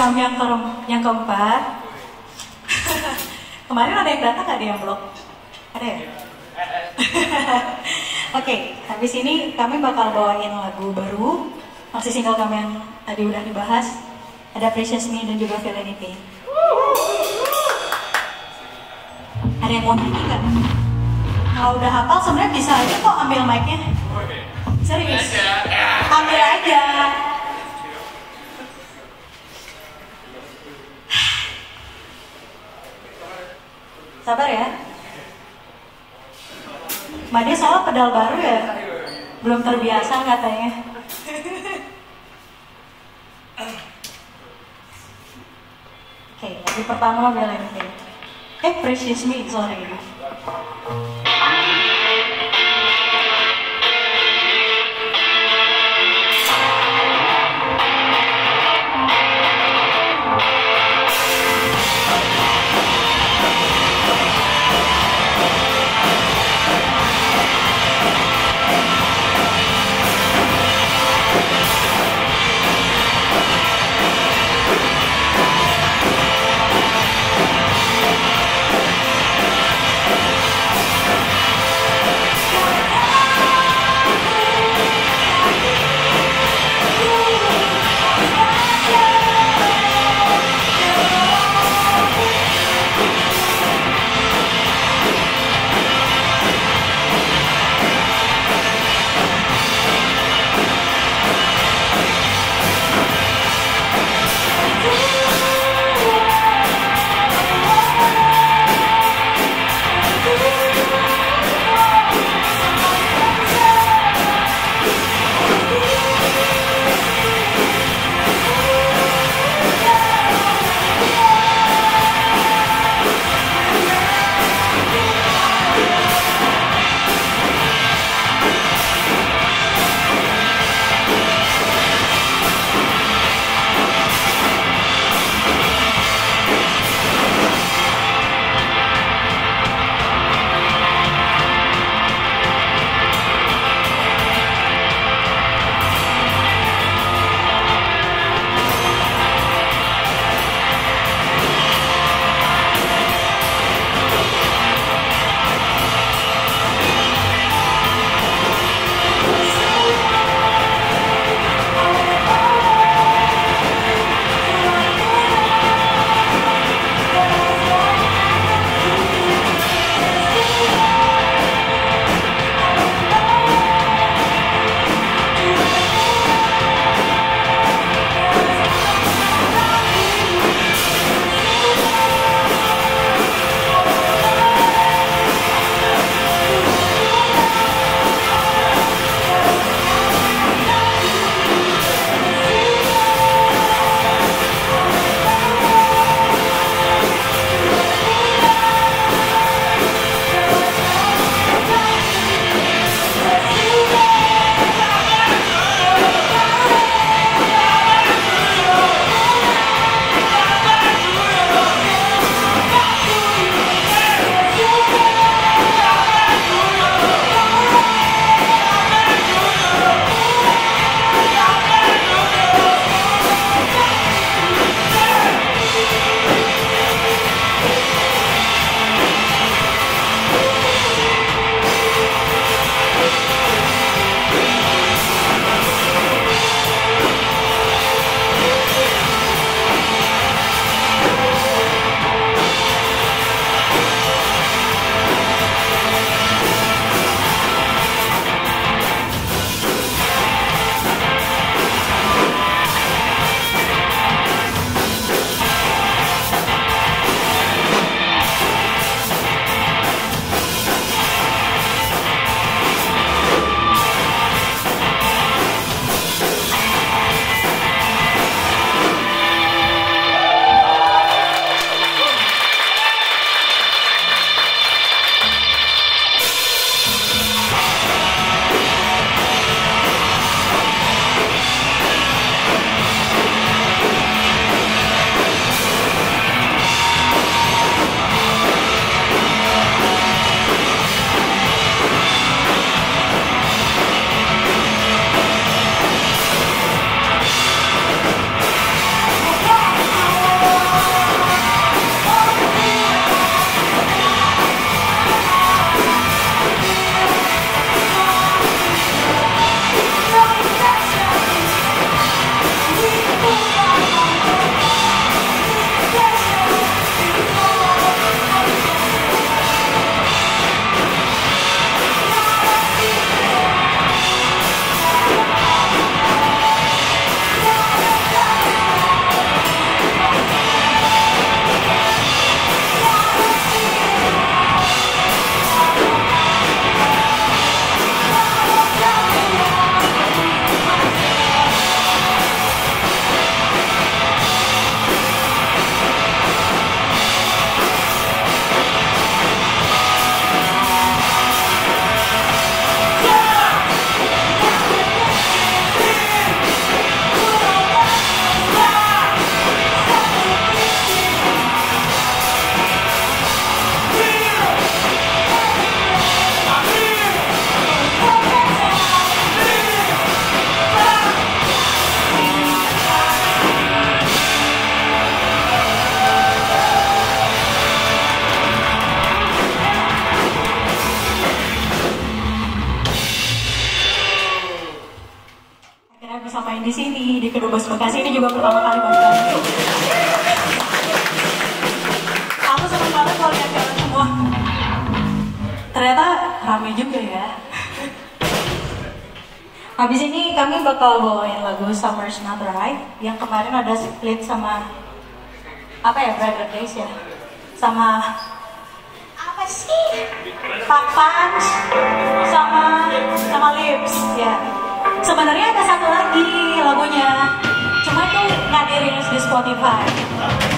kami yang, ke yang keempat. Kemarin ada yang datang nggak di yang blog? Ada ya? Oke, okay, habis ini kami bakal bawain lagu baru, masih single kami yang tadi udah dibahas. Ada Precious Me dan juga Feel Anything. Ada yang mau nyanyi nggak? Kalau udah hafal sebenarnya bisa aja kok ambil mic-nya. Sabar ya. Dia soal pedal baru ya? Belum terbiasa katanya. Oke, okay, lagu pertama ini. Eh, Precious Me, sorry. Bisa main di sini di Kedubes Bekasi ini juga pertama kali lagi. Aku seneng banget kalau lihat kalian semua. Ternyata rame juga ya. Habis ini kami bakal bawain lagu Summer's Not Right yang kemarin ada split sama apa ya Brother Days ya sama apa sih Pak Punch sama sama Lips ya sebenarnya ada satu lagi lagunya. Cuma itu nggak dirilis di Spotify